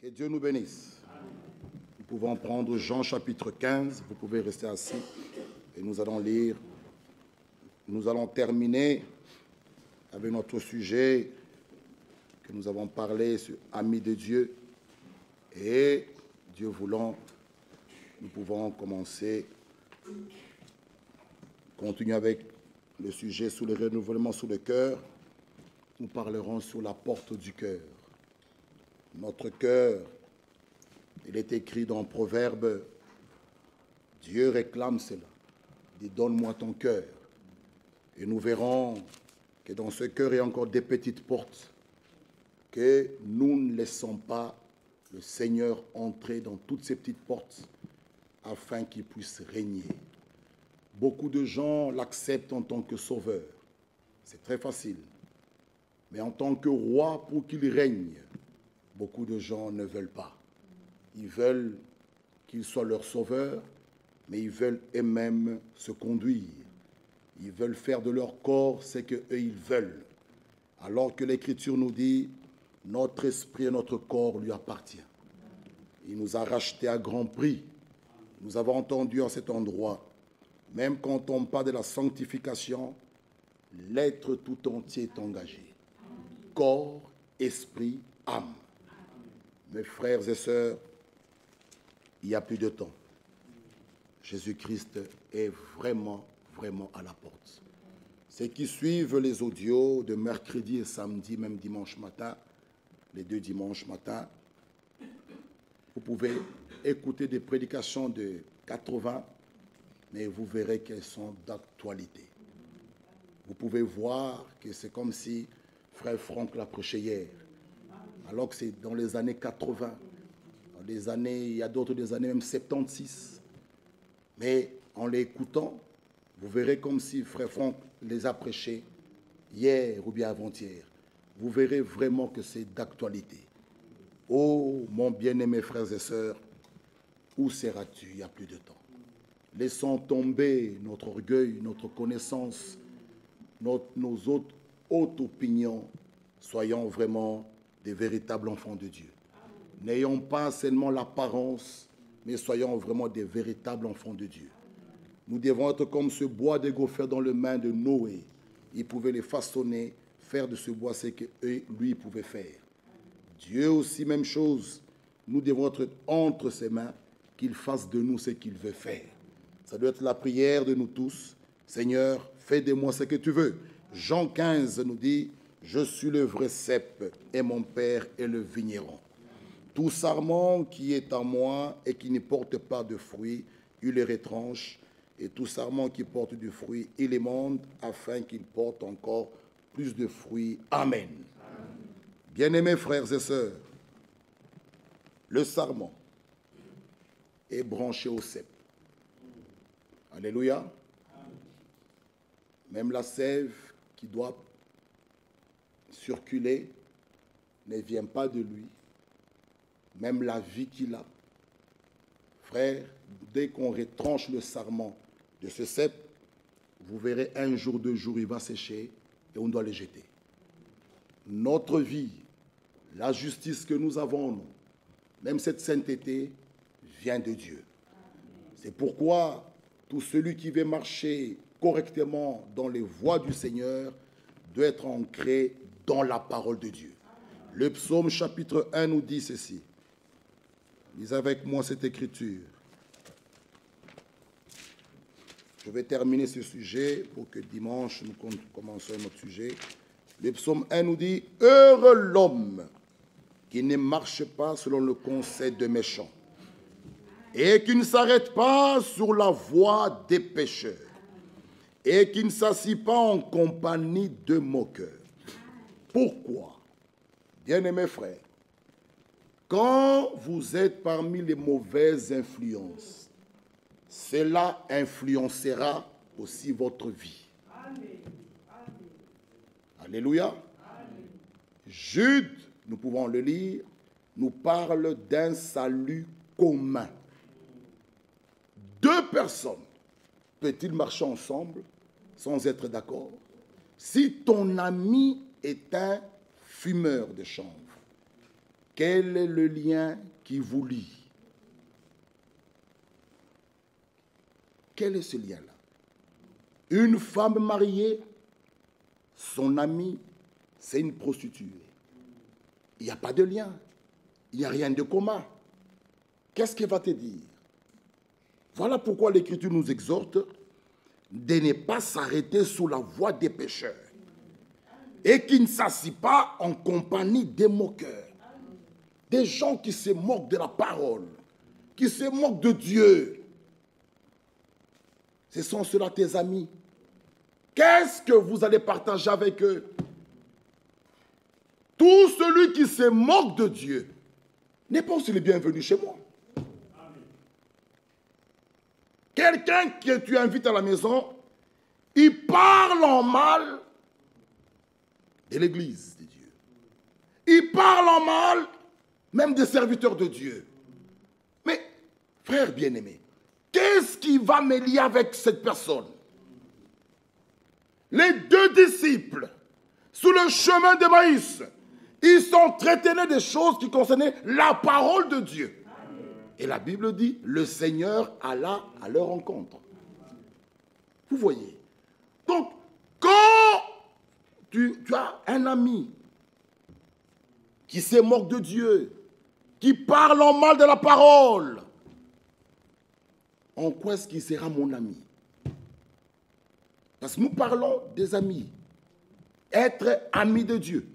Que Dieu nous bénisse. Nous pouvons prendre Jean chapitre 15. Vous pouvez rester assis et nous allons lire. Nous allons terminer avec notre sujet que nous avons parlé sur Amis de Dieu. Et Dieu voulant, nous pouvons commencer, continuer avec le sujet sous le renouvellement sous le cœur. Nous parlerons sur la porte du cœur. Notre cœur, il est écrit dans Proverbe, Dieu réclame cela. dit donne-moi ton cœur. Et nous verrons que dans ce cœur, il y a encore des petites portes que nous ne laissons pas le Seigneur entrer dans toutes ces petites portes afin qu'il puisse régner. Beaucoup de gens l'acceptent en tant que sauveur. C'est très facile. Mais en tant que roi, pour qu'il règne, beaucoup de gens ne veulent pas. Ils veulent qu'il soit leur sauveur, mais ils veulent eux-mêmes se conduire. Ils veulent faire de leur corps ce qu'eux ils veulent. Alors que l'Écriture nous dit, notre esprit et notre corps lui appartient. Il nous a rachetés à grand prix. Nous avons entendu en cet endroit, même quand on parle de la sanctification, l'être tout entier est engagé. Corps, esprit, âme. Mes frères et sœurs, il n'y a plus de temps. Jésus-Christ est vraiment, vraiment à la porte. Ceux qui suivent les audios de mercredi et samedi, même dimanche matin, les deux dimanches matin, vous pouvez écouter des prédications de 80, mais vous verrez qu'elles sont d'actualité. Vous pouvez voir que c'est comme si Frère Franck l'a prêché hier alors que c'est dans les années 80, dans les années, il y a d'autres des années même 76. Mais en l'écoutant, vous verrez comme si Frère Franck les a prêchés hier ou bien avant-hier. Vous verrez vraiment que c'est d'actualité. Oh, mon bien-aimé frères et sœurs, où seras-tu Il n'y a plus de temps? Laissons tomber notre orgueil, notre connaissance, nos autres hautes opinions. Soyons vraiment des véritables enfants de Dieu. N'ayons pas seulement l'apparence, mais soyons vraiment des véritables enfants de Dieu. Nous devons être comme ce bois de gopher dans les mains de Noé. Il pouvait les façonner, faire de ce bois ce que lui pouvait faire. Dieu aussi, même chose. Nous devons être entre ses mains, qu'il fasse de nous ce qu'il veut faire. Ça doit être la prière de nous tous. Seigneur, fais de moi ce que tu veux. Jean 15 nous dit, je suis le vrai cep et mon père est le vigneron. Tout sarment qui est en moi et qui ne porte pas de fruits, il les retranche. Et tout sarment qui porte du fruit, il les monte afin qu'il porte encore plus de fruits. Amen. Bien-aimés frères et sœurs, le sarment est branché au cep. Alléluia. Même la sève qui doit circuler ne vient pas de lui, même la vie qu'il a. Frère, dès qu'on retranche le sarment de ce cep, vous verrez un jour, deux jours, il va sécher et on doit le jeter. Notre vie, la justice que nous avons, même cette sainteté, vient de Dieu. C'est pourquoi tout celui qui veut marcher correctement dans les voies du Seigneur doit être ancré dans la parole de Dieu. Le psaume chapitre 1 nous dit ceci. Lisez avec moi cette écriture. Je vais terminer ce sujet pour que dimanche nous commençons notre sujet. Le psaume 1 nous dit Heureux l'homme qui ne marche pas selon le conseil de méchants et qui ne s'arrête pas sur la voie des pécheurs et qui ne s'assit pas en compagnie de moqueurs pourquoi Bien-aimés frères, quand vous êtes parmi les mauvaises influences, cela influencera aussi votre vie. Alléluia. Jude, nous pouvons le lire, nous parle d'un salut commun. Deux personnes peuvent-ils marcher ensemble sans être d'accord? Si ton ami est un fumeur de chanvre, Quel est le lien qui vous lie? Quel est ce lien-là? Une femme mariée, son amie, c'est une prostituée. Il n'y a pas de lien. Il n'y a rien de commun. Qu'est-ce qu'elle va te dire? Voilà pourquoi l'Écriture nous exhorte de ne pas s'arrêter sous la voie des pécheurs et qui ne s'assit pas en compagnie des moqueurs. Des gens qui se moquent de la parole, qui se moquent de Dieu. Ce sont ceux-là tes amis. Qu'est-ce que vous allez partager avec eux? Tout celui qui se moque de Dieu n'est pas aussi le bienvenu chez moi. Quelqu'un que tu invites à la maison, il parle en mal de l'Église de Dieu. Il parle en mal même des serviteurs de Dieu. Mais, frère bien-aimé, qu'est-ce qui va me lier avec cette personne? Les deux disciples, sous le chemin de Maïs, ils sont traités des choses qui concernaient la parole de Dieu. Et la Bible dit, le Seigneur alla à leur rencontre. Vous voyez Donc, quand tu, as un ami qui se moque de Dieu, qui parle en mal de la parole, en quoi est-ce qu'il sera mon ami? Parce que nous parlons des amis. Être ami de Dieu.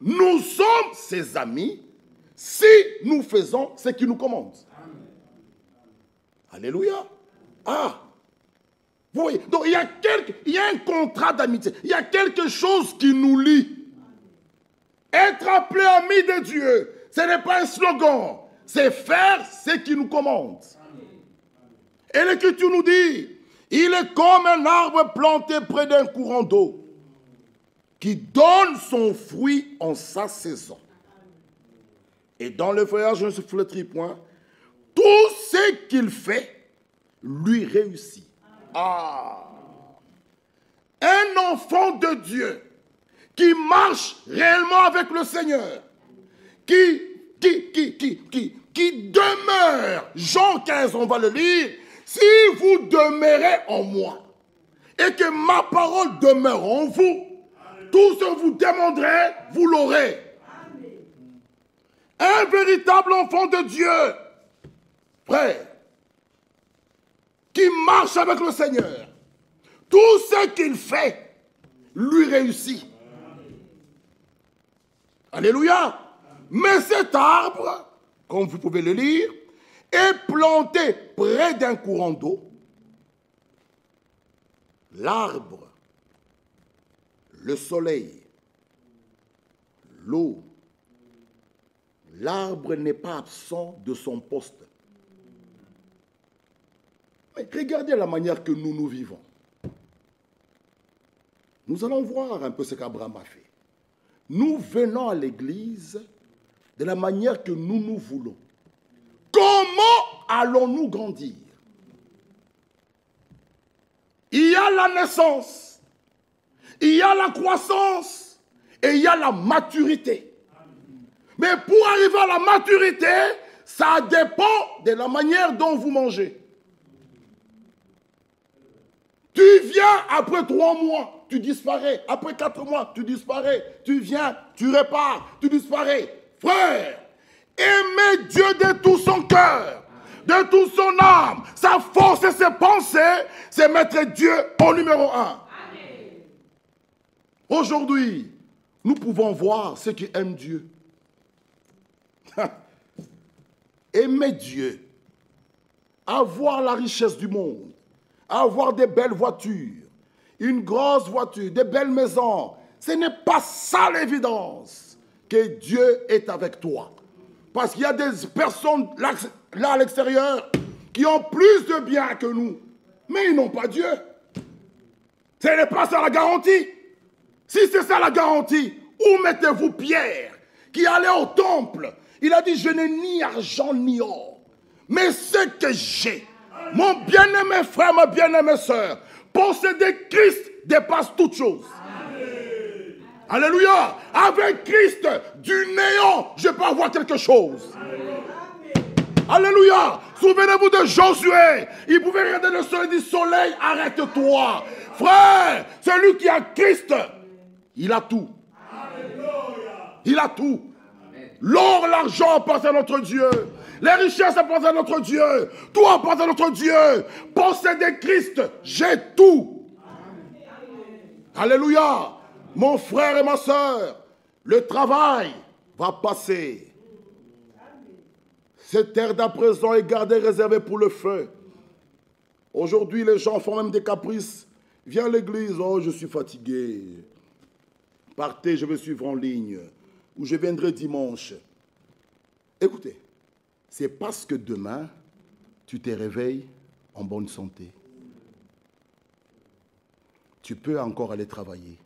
Nous sommes ses amis si nous faisons ce qu'il nous commande. Alléluia. Ah. Vous voyez, donc il y, a quelque, un contrat d'amitié, il y a quelque chose qui nous lie. Être appelé ami de Dieu, ce n'est pas un slogan, c'est faire ce qu'il nous commande. Et l'Écriture nous dit, il est comme un arbre planté près d'un courant d'eau qui donne son fruit en sa saison. Et dans le voyage, ne se flétrit point. Tout ce qu'il fait lui réussit. Ah. Un enfant de Dieu qui marche réellement avec le Seigneur, qui, qui, qui, qui, qui, qui demeure, Jean 15, on va le lire, si vous demeurez en moi et que ma parole demeure en vous, tout ce que vous demanderez, vous l'aurez. Un véritable enfant de Dieu, frère, marche avec le Seigneur, tout ce qu'il fait lui réussit. Alléluia. Mais cet arbre, comme vous pouvez le lire, est planté près d'un courant d'eau. L'arbre, le soleil, l'eau, l'arbre n'est pas absent de son poste. Mais regardez la manière que nous nous vivons. Nous allons voir un peu ce qu'Abraham a fait. Nous venons à l'église de la manière que nous nous voulons. Comment allons-nous grandir? Il y a la naissance, il y a la croissance et il y a la maturité. Mais pour arriver à la maturité, ça dépend de la manière dont vous mangez. Tu viens après trois mois, tu disparais. Après quatre mois, tu disparais. Tu viens, tu repars, tu disparais. Frère, aimez Dieu de tout son cœur, de toute son âme, sa force et ses pensées, c'est mettre Dieu au numéro un. Aujourd'hui, nous pouvons voir ceux qui aiment Dieu. Aimer Dieu, avoir la richesse du monde, avoir des belles voitures, une grosse voiture, des belles maisons, ce n'est pas ça l'évidence que Dieu est avec toi. Parce qu'il y a des personnes là, à l'extérieur qui ont plus de biens que nous, mais ils n'ont pas Dieu. Ce n'est pas ça la garantie. Si c'est ça la garantie, où mettez-vous Pierre qui allait au temple? Il a dit, je n'ai ni argent ni or, mais ce que j'ai, mon bien-aimé frère, ma bien-aimée soeur, posséder Christ dépasse toute chose. Alléluia. Avec Christ, du néant, je peux avoir quelque chose. Alléluia. Souvenez-vous de Josué. Il pouvait regarder le soleil du soleil, arrête-toi. Frère, celui qui a Christ, il a tout. Il a tout. L'or, l'argent appartient à notre Dieu. Les richesses appartiennent à notre Dieu. Tout appartient à notre Dieu. Posséder Christ, j'ai tout. Alléluia. Mon frère et ma soeur, le travail va passer. Cette terre d'à présent est gardée, réservée pour le feu. Aujourd'hui, les gens font même des caprices. Viens à l'église, oh, je suis fatigué. Partez, je vais suivre en ligne. Ou je viendrai dimanche. Écoutez, c'est parce que demain, tu te réveilles en bonne santé. Tu peux encore aller travailler.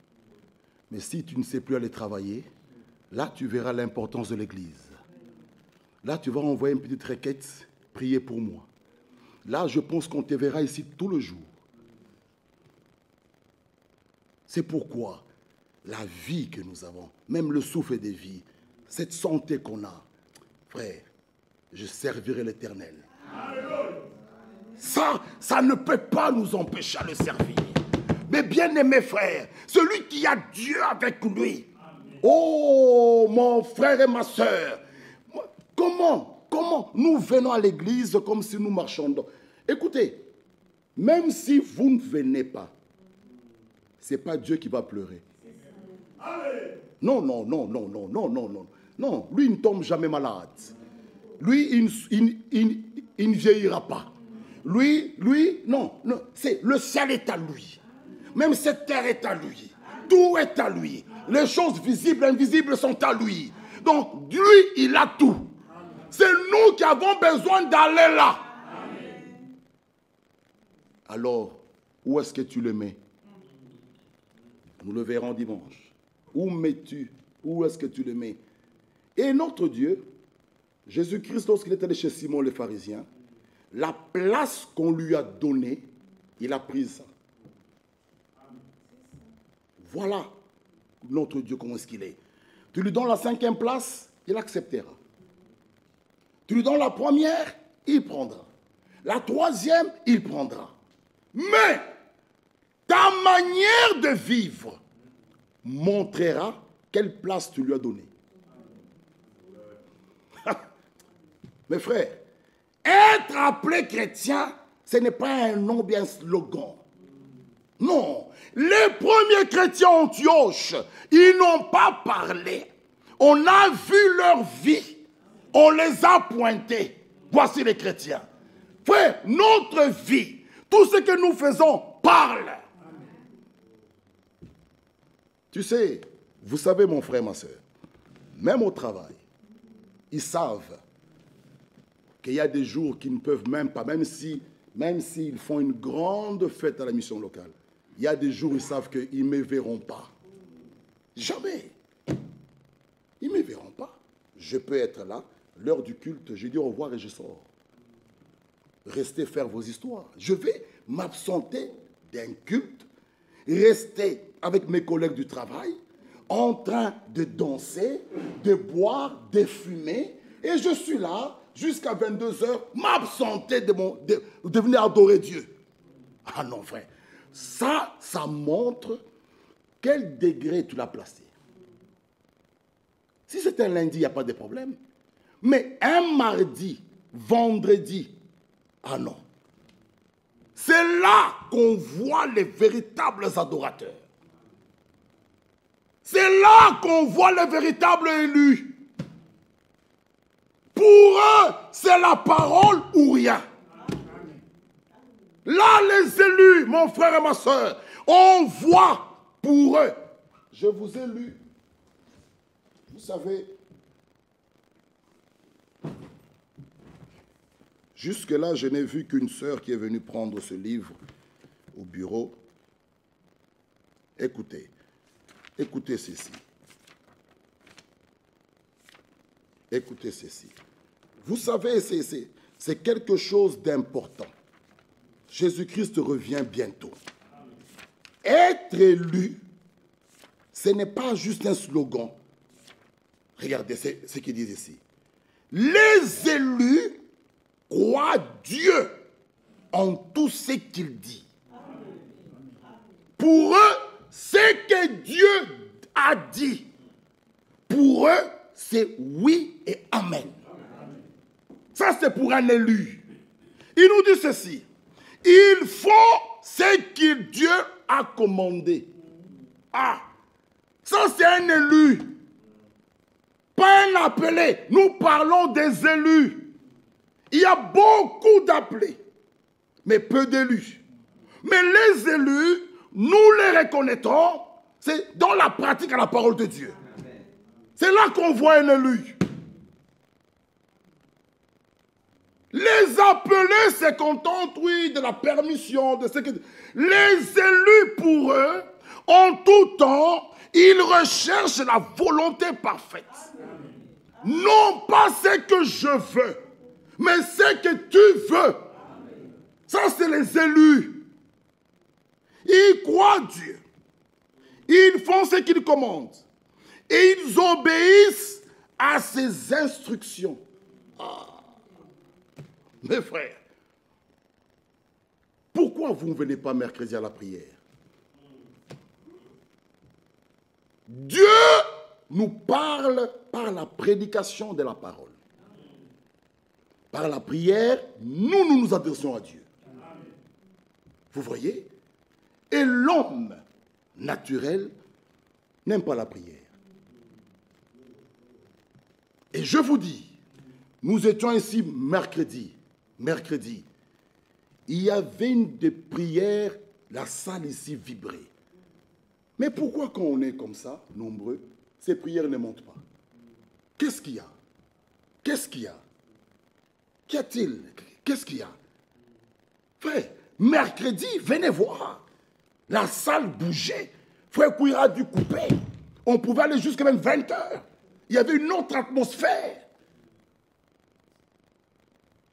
Mais si tu ne sais plus aller travailler, là, tu verras l'importance de l'église. Là, tu vas envoyer une petite requête, prier pour moi. Là, je pense qu'on te verra ici tout le jour. C'est pourquoi la vie que nous avons, même le souffle des vies, cette santé qu'on a, frère, je servirai l'éternel. Ça, ça ne peut pas nous empêcher à le servir. Mais bien aimé frère, celui qui a Dieu avec lui. Oh, mon frère et ma soeur, Comment Comment nous venons à l'église comme si nous marchions Écoutez, même si vous ne venez pas, ce n'est pas Dieu qui va pleurer. Non, non, non, non, non, non, non, non. Non, lui, ne tombe jamais malade. Lui, il, ne vieillira pas. Lui, lui, non, non c'est le ciel est à lui. Même cette terre est à lui. Tout est à lui. Les choses visibles et invisibles sont à lui. Donc, lui, il a tout. C'est nous qui avons besoin d'aller là. Alors, où est-ce que tu le mets? Nous le verrons dimanche. Où mets-tu? Où est-ce que tu le mets? Et notre Dieu, Jésus-Christ, lorsqu'il est allé chez Simon le pharisien, la place qu'on lui a donnée, il a pris ça. Voilà notre Dieu, comment est-ce qu'il est. Tu lui donnes la cinquième place, il acceptera. Tu lui donnes la première, il prendra. La troisième, il prendra. Mais ta manière de vivre montrera quelle place tu lui as donnée. Mes frères, être appelé chrétien, ce n'est pas un nom bien slogan. Non, les premiers chrétiens Antioche, ils n'ont pas parlé. On a vu leur vie on les a pointés. Voici les chrétiens. Frère, notre vie, tout ce que nous faisons parle. Tu sais, vous savez mon frère, ma soeur, même au travail, ils savent qu'il y a des jours qu'ils ne peuvent même pas, même si même s'ils font une grande fête à la mission locale, il y a des jours où ils savent qu'ils ne me verront pas. Jamais. Ils ne me verront pas. Je peux être là, l'heure du culte, j'ai dit au revoir et je sors. Restez faire vos histoires. Je vais m'absenter d'un culte, rester avec mes collègues du travail, en train de danser, de boire, de fumer, et je suis là jusqu'à 22 heures, m'absenter de, mon, de, de venir adorer Dieu. Ah non, frère. Ça, ça montre quel degré tu l'as placé. Si c'est un lundi, il n'y a pas de problème. Mais un mardi, vendredi, ah non. C'est là qu'on voit les véritables adorateurs. C'est là qu'on voit les véritables élus. Pour eux, c'est la parole ou rien. Là, les élus, mon frère et ma soeur, on voit pour eux. Je vous ai lu. Vous savez, Jusque-là, je n'ai vu qu'une sœur qui est venue prendre ce livre au bureau. Écoutez, écoutez ceci. Écoutez ceci. Vous savez, c'est quelque chose d'important. Jésus-Christ revient bientôt. Être élu, ce n'est pas juste un slogan. Regardez ce qu'ils disent ici. Les élus croient Dieu en tout ce qu'il dit. Pour eux, ce que Dieu a dit, pour eux, c'est oui et amen. Ça, c'est pour un élu. Il nous dit ceci. Il faut ce que Dieu a commandé. Ah, ça c'est un élu. Pas un appelé. Nous parlons des élus. Il y a beaucoup d'appelés, mais peu d'élus. Mais les élus, nous les reconnaîtrons, c'est dans la pratique à la parole de Dieu. C'est là qu'on voit un élu. Les appelés se contentent, oui, de la permission, de ce que... Les élus, pour eux, en tout temps, ils recherchent la volonté parfaite. Non pas ce que je veux, mais ce que tu veux. Ça, c'est les élus. Ils croient Dieu. Ils font ce qu'il commande. Et ils obéissent à ses instructions. Ah. Mes frères, pourquoi vous ne venez pas mercredi à la prière? Dieu nous parle par la prédication de la parole. Par la prière, nous, nous nous adressons à Dieu. Vous voyez? Et l'homme naturel n'aime pas la prière. Et je vous dis, nous étions ici mercredi mercredi, il y avait une des prières, la salle ici vibrait. Mais pourquoi quand on est comme ça, nombreux, ces prières ne montent pas? Qu'est-ce qu'il y a? Qu'est-ce qu'il y a? Qu'y a-t-il? Qu'est-ce qu'il y a? Frère, mercredi, venez voir. La salle bougeait. Frère Kouira a dû couper. On pouvait aller jusqu'à même 20 heures. Il y avait une autre atmosphère.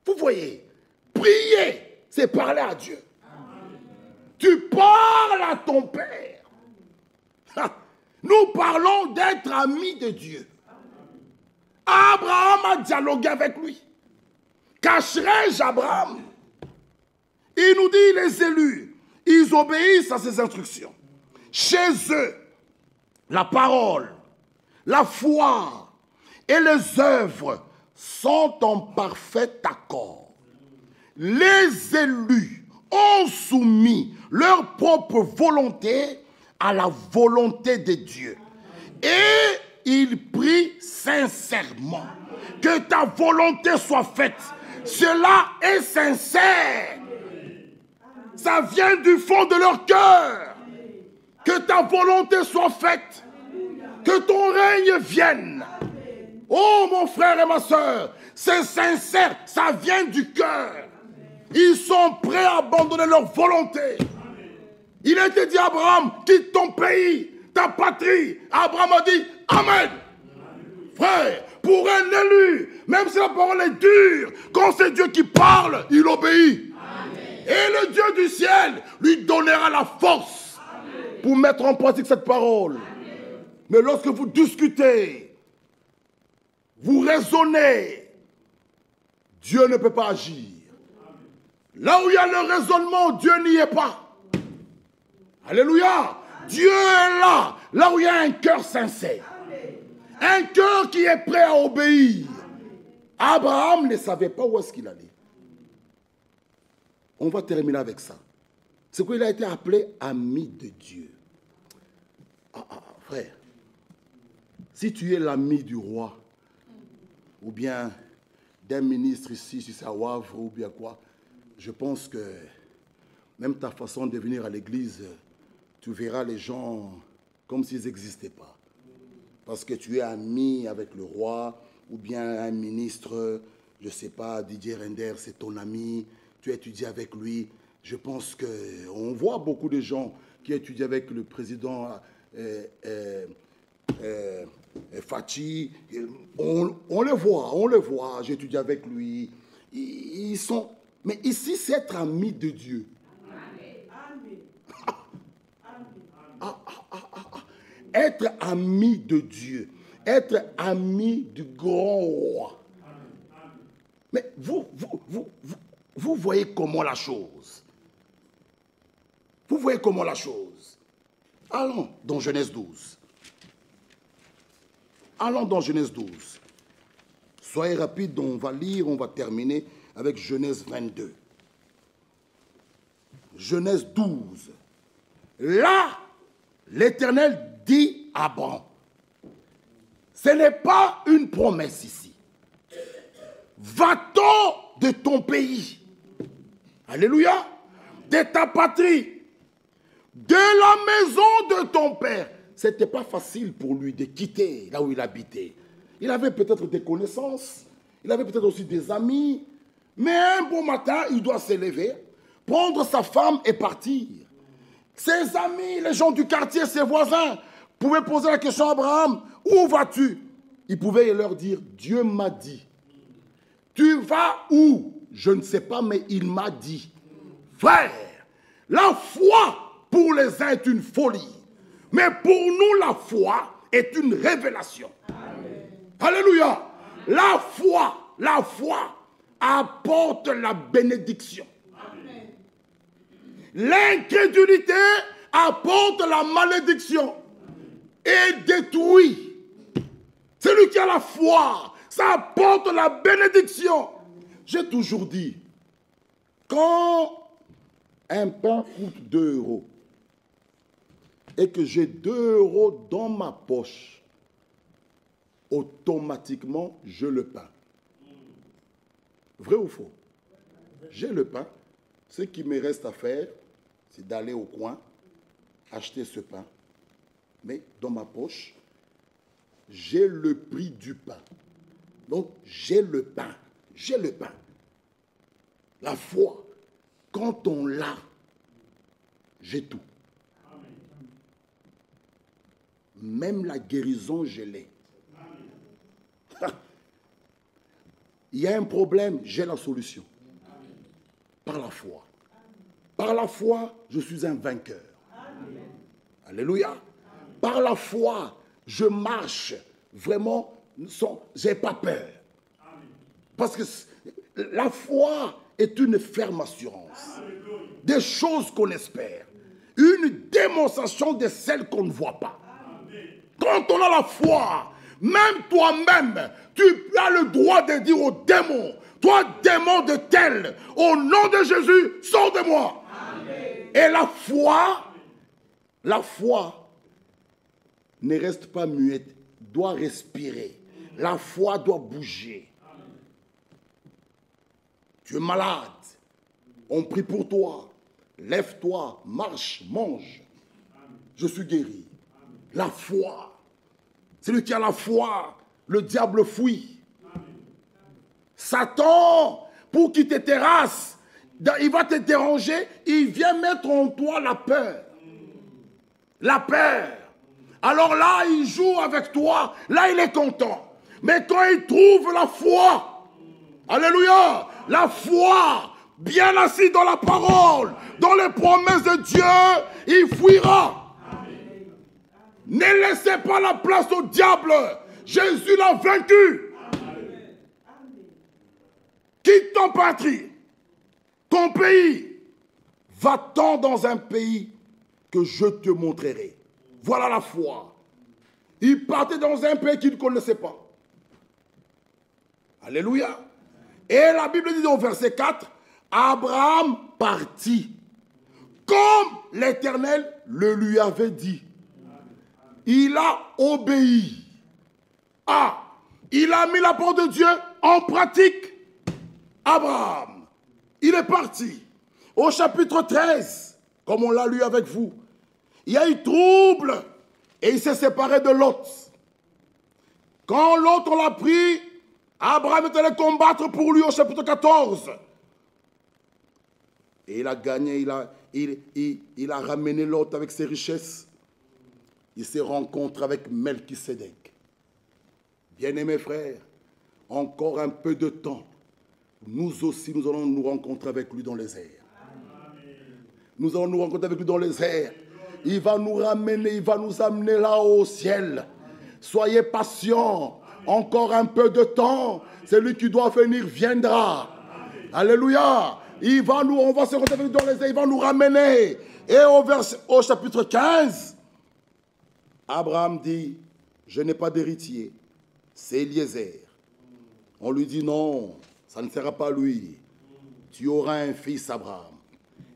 Vous voyez, prier, c'est parler à Dieu. Tu parles à ton Père. Nous parlons d'être amis de Dieu. Abraham a dialogué avec lui. Cacherai-je Abraham? Il nous dit les élus, ils obéissent à ses instructions. Chez eux, la parole, la foi et les œuvres sont en parfait accord. Les élus ont soumis leur propre volonté à la volonté de Dieu. Et ils prient sincèrement que ta volonté soit faite. Cela est sincère. Ça vient du fond de leur cœur. Que ta volonté soit faite. Que ton règne vienne. Oh mon frère et ma soeur, c'est sincère, ça vient du cœur. Ils sont prêts à abandonner leur volonté. Il a été dit à Abraham, quitte ton pays, ta patrie. Abraham a dit, Amen. Frère, pour un élu, même si la parole est dure, quand c'est Dieu qui parle, il obéit. Et le Dieu du ciel lui donnera la force pour mettre en pratique cette parole. Mais lorsque vous discutez, vous raisonnez, Dieu ne peut pas agir. Là où il y a le raisonnement, Dieu n'y est pas. Alléluia. Dieu est là, là où il y a un cœur sincère. Un cœur qui est prêt à obéir. Abraham ne savait pas où est-ce qu'il allait. On va terminer avec ça. C'est qu'il a été appelé ami de Dieu. Ah, ah, frère, si tu es l'ami du roi, ou bien d'un ministre ici, si c'est à Wavre ou bien quoi, je pense que même ta façon de venir à l'église, tu verras les gens comme s'ils n'existaient pas. Parce que tu es ami avec le roi, ou bien un ministre, je ne sais pas, Didier Render, c'est ton ami, tu étudies avec lui. Je pense qu'on voit beaucoup de gens qui étudient avec le président euh, euh, euh, Fachi, on, on, le voit, on le voit, j'étudie avec lui. Ils, sont. Mais ici, c'est être ami de Dieu. être ami de Dieu, être ami du grand roi. Mais vous, vous, vous, vous, voyez comment la chose? Vous voyez comment la chose? Allons dans Genèse 12. Allons dans Genèse 12. Soyez rapide, on va lire, on va terminer avec Genèse 22. Genèse 12. Là, l'Éternel dit à Abraham, ce n'est pas une promesse ici. Va-t'en de ton pays. Alléluia. De ta patrie. De la maison de ton père. Ce n'était pas facile pour lui de quitter là où il habitait. Il avait peut-être des connaissances. Il avait peut-être aussi des amis. Mais un bon matin, il doit s'élever, prendre sa femme et partir. Ses amis, les gens du quartier, ses voisins, pouvaient poser la question à Abraham, où vas-tu? Il pouvait leur dire, Dieu m'a dit. Tu vas où? Je ne sais pas, mais il m'a dit. Frère, la foi pour les uns est une folie, mais pour nous, la foi est une révélation. Alléluia. La foi, la foi apporte la bénédiction. L'incrédulité apporte la malédiction et détruit. Celui qui a la foi, ça apporte la bénédiction. J'ai toujours dit, quand un pain coûte 2 euros et que j'ai 2 euros dans ma poche, automatiquement, je le peins. Vrai ou faux? J'ai le pain. Ce qui me reste à faire, c'est d'aller au coin, acheter ce pain. Mais dans ma poche, j'ai le prix du pain. Donc, j'ai le pain. J'ai le pain. La foi, quand on l'a, j'ai tout. Même la guérison, je l'ai. Il y a un problème, j'ai la solution. Par la foi. Par la foi, je suis un vainqueur. Alléluia. Par la foi, je marche vraiment j'ai pas peur. Parce que la foi est une ferme assurance. Des choses qu'on espère. Une démonstration de celles qu'on ne voit pas. Quand on a la foi, même toi-même, tu as le droit de dire au démon, toi démon de tel, au nom de Jésus, sors de moi. Et la foi, la foi ne reste pas muette, doit respirer. La foi doit bouger. Tu es malade. On prie pour toi. Lève-toi, marche, mange. Je suis guéri. La foi. Celui qui a la foi, le diable fuit. Satan, pour qu'il te terrasse, il va te déranger, il vient mettre en toi la peur. La peur. Alors là, il joue avec toi, là, il est content. Mais quand il trouve la foi, Alléluia, la foi, bien assis dans la parole, dans les promesses de Dieu, il fuira. Ne laissez pas la place au diable. Jésus l'a vaincu. Quitte ton patrie, ton pays. Va-t'en dans un pays que je te montrerai. Voilà la foi. Il partait dans un pays qu'il ne connaissait pas. Alléluia. Et la Bible dit au verset 4, Abraham partit, comme l'Éternel le lui avait dit il a obéi. Ah, il a mis la parole de Dieu en pratique. Abraham, il est parti. Au chapitre 13, comme on l'a lu avec vous, il y a eu trouble et il s'est séparé de l'autre. Quand l'autre l'a pris, Abraham est allé combattre pour lui au chapitre 14. Et il a gagné, il a, il a ramené l'autre avec ses richesses il se rencontre avec Melchisedec. Bien-aimés frères, encore un peu de temps, nous aussi, nous allons nous rencontrer avec lui dans les airs. Nous allons nous rencontrer avec lui dans les airs. Il va nous ramener, il va nous amener là au ciel. Soyez patients. Encore un peu de temps. Celui qui doit venir viendra. Alléluia. Il va nous, on va se retrouver dans les il va nous ramener. Et au, au chapitre 15, Abraham dit, je n'ai pas d'héritier, c'est Eliezer. On lui dit, non, ça ne sera pas lui. Tu auras un fils, Abraham.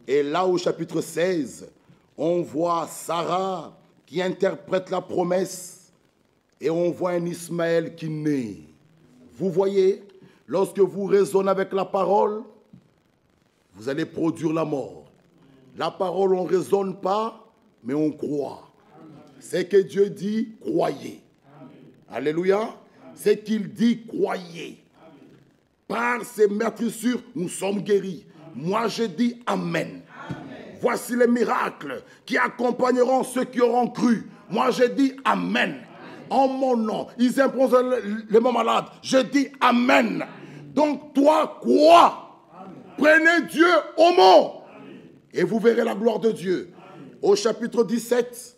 Et là au chapitre 16, on voit Sarah qui interprète la promesse et on voit un Ismaël qui naît. Vous voyez, lorsque vous raisonnez avec la parole, vous allez produire la mort. La parole, on ne raisonne pas, mais on croit. C'est que Dieu dit, croyez. Alléluia. C'est qu'il dit, croyez. Par ces meurtrissures, nous sommes guéris. Moi, je dis Amen. Voici les miracles qui accompagneront ceux qui auront cru. Moi, je dis Amen. En mon nom, ils imposent les mots malades. Je dis Amen. Donc, toi, crois. Prenez Dieu au mot. Et vous verrez la gloire de Dieu. Au chapitre 17,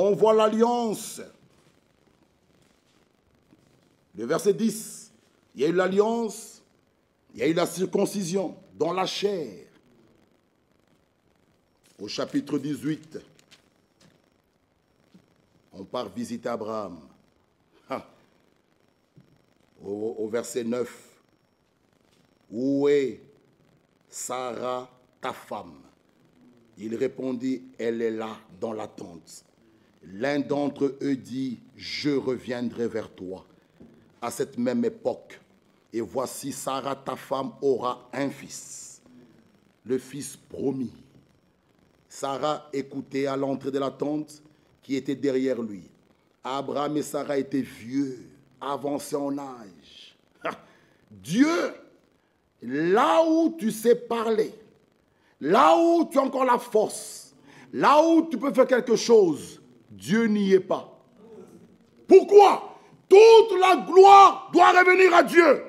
on voit l'alliance. Le verset 10, il y a eu l'alliance, il y a eu la circoncision dans la chair. Au chapitre 18, on part visiter Abraham. Au, au verset 9, où est Sarah, ta femme? Il répondit, elle est là dans la tente. L'un d'entre eux dit, je reviendrai vers toi à cette même époque. Et voici, Sarah, ta femme, aura un fils, le fils promis. Sarah écoutait à l'entrée de la tente qui était derrière lui. Abraham et Sarah étaient vieux, avancés en âge. Dieu Là où tu sais parler, là où tu as encore la force, là où tu peux faire quelque chose, Dieu n'y est pas. Pourquoi? Toute la gloire doit revenir à Dieu.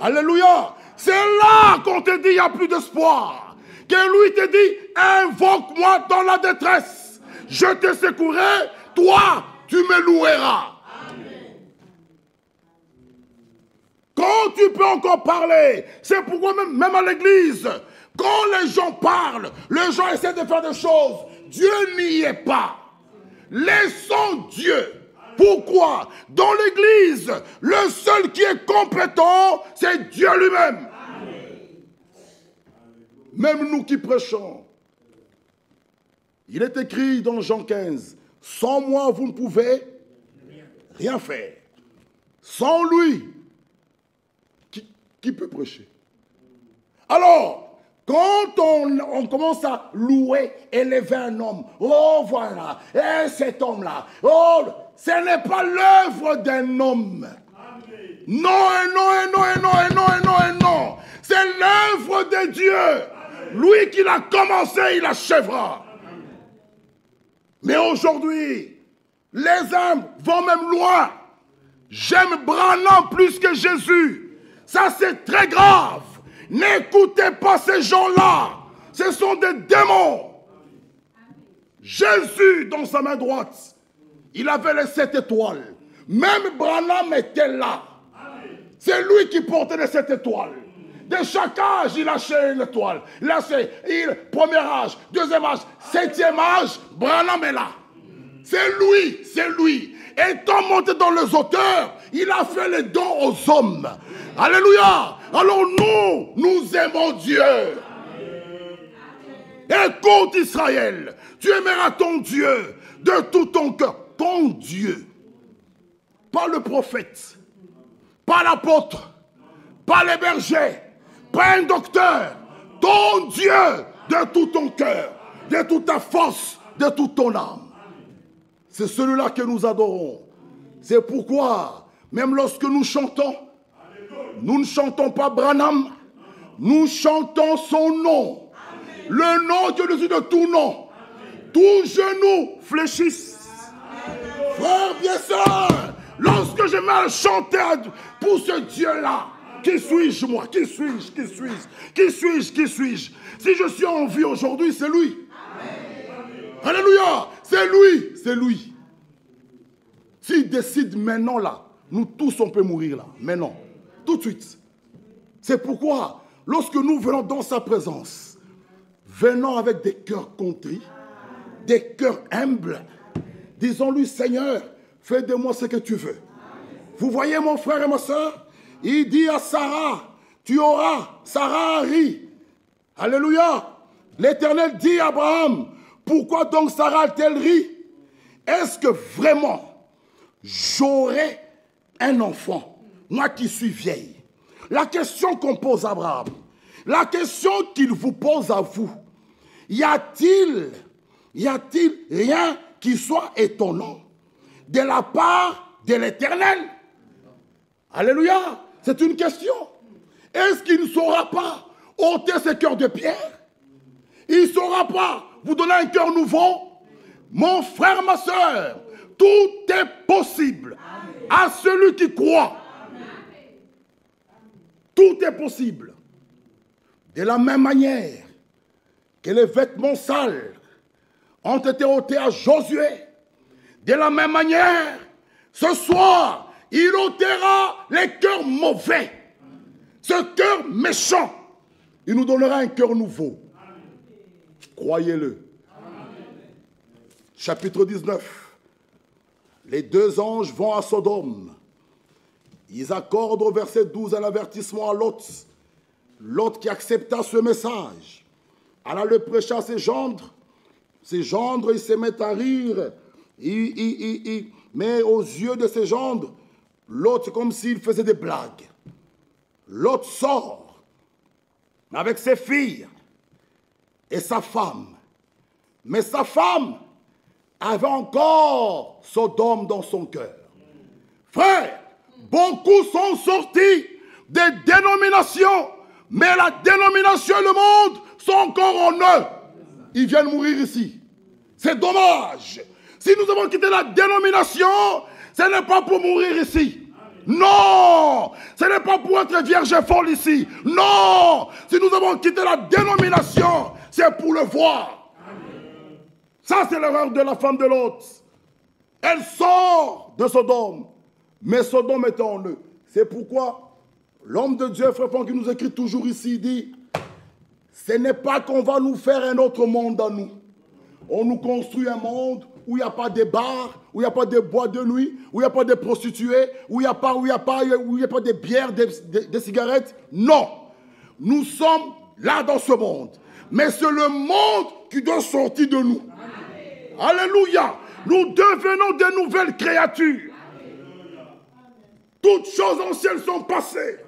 Alléluia. C'est là qu'on te dit il n'y a plus d'espoir. Que lui te dit, invoque-moi dans la détresse. Je te secouerai, toi, tu me loueras. Quand tu peux encore parler, c'est pourquoi même, même à l'église, quand les gens parlent, les gens essaient de faire des choses, Dieu n'y est pas. Laissons Dieu. Pourquoi? Dans l'église, le seul qui est compétent, c'est Dieu lui-même. Même nous qui prêchons. Il est écrit dans Jean 15, sans moi, vous ne pouvez rien faire. Sans lui, qui peut prêcher Alors, quand on, commence à louer, élever un homme, oh voilà, et cet homme-là, oh, ce n'est pas l'œuvre d'un homme. Non, et non, et non, et non, et non, et non, et non. C'est l'œuvre de Dieu. Lui qui l'a commencé, il achèvera. Mais aujourd'hui, les âmes vont même loin. J'aime Branham plus que Jésus. Ça, c'est très grave. N'écoutez pas ces gens-là. Ce sont des démons. Jésus, dans sa main droite, il avait les sept étoiles. Même Branham était là. C'est lui qui portait les sept étoiles. De chaque âge, il lâchait une étoile. Là, c'est premier âge, deuxième âge, septième âge, Branham est là. C'est lui, c'est lui. Étant monté dans les auteurs, il a fait les dons aux hommes. Alléluia. Alors nous, nous aimons Dieu. Écoute Israël, tu aimeras ton Dieu de tout ton cœur. Ton Dieu. Pas le prophète, pas l'apôtre, pas les bergers, pas un docteur. Ton Dieu de tout ton cœur, de toute ta force, de toute ton âme. C'est celui-là que nous adorons. C'est pourquoi, même lorsque nous chantons, nous ne chantons pas Branham, nous chantons son nom. Le nom est au-dessus de tout nom. Tout genou fléchisse. Frère, bien sûr, lorsque je mets chanter pour ce Dieu-là, qui suis-je moi? Qui suis-je? Qui suis-je? Qui suis-je? Qui suis-je? Si je suis en vie aujourd'hui, c'est lui. Alléluia. C'est lui. C'est lui. S'il décide maintenant là, nous tous on peut mourir là. Maintenant. Tout de suite. C'est pourquoi, lorsque nous venons dans sa présence, venons avec des cœurs contris, des cœurs humbles, disons-lui, Seigneur, fais de moi ce que tu veux. Vous voyez mon frère et ma soeur Il dit à Sarah, tu auras, Sarah rit. Alléluia. L'Éternel dit à Abraham, pourquoi donc Sarah a-t-elle ri? Est-ce que vraiment j'aurai un enfant, moi qui suis vieille La question qu'on pose à Abraham, la question qu'il vous pose à vous, y a-t-il, y a-t-il rien qui soit étonnant de la part de l'Éternel? Alléluia. C'est une question. Est-ce qu'il ne saura pas ôter ses cœurs de pierre? Il ne saura pas vous donner un cœur nouveau? Mon frère, ma soeur, tout est possible à celui qui croit. Tout est possible. De la même manière que les vêtements sales ont été ôtés à Josué, de la même manière, ce soir, il ôtera les cœurs mauvais, ce cœur méchant. Il nous donnera un cœur nouveau. Croyez-le. Chapitre 19. Les deux anges vont à Sodome. Ils accordent au verset 12 un avertissement à Lot. Lot qui accepta ce message. Allah le prêcha à ses gendres. Ses gendres, ils se mettent à rire. mais aux yeux de ses gendres, L'autre, c'est comme s'il faisait des blagues. L'autre sort avec ses filles et sa femme. Mais sa femme avait encore Sodome dans son cœur. Frère, beaucoup sont sortis des dénominations, mais la dénomination et le monde sont encore en eux. Ils viennent mourir ici. C'est dommage. Si nous avons quitté la dénomination, ce n'est pas pour mourir ici. Non, ce n'est pas pour être vierge folle ici. Non, si nous avons quitté la dénomination, c'est pour le voir. Ça, c'est l'erreur de la femme de l'autre. Elle sort de Sodome, mais Sodome est en eux. C'est pourquoi l'homme de Dieu, frère qui nous écrit toujours ici, dit, ce n'est pas qu'on va nous faire un autre monde à nous. On nous construit un monde où il n'y a pas de bars, où il n'y a pas de bois de nuit, où il n'y a pas de prostituées, où il n'y a pas, a a pas de bières, de, cigarettes. Non. Nous sommes là dans ce monde. Mais c'est le monde qui doit sortir de nous. Alléluia. Nous devenons de nouvelles créatures. Toutes choses anciennes sont passées.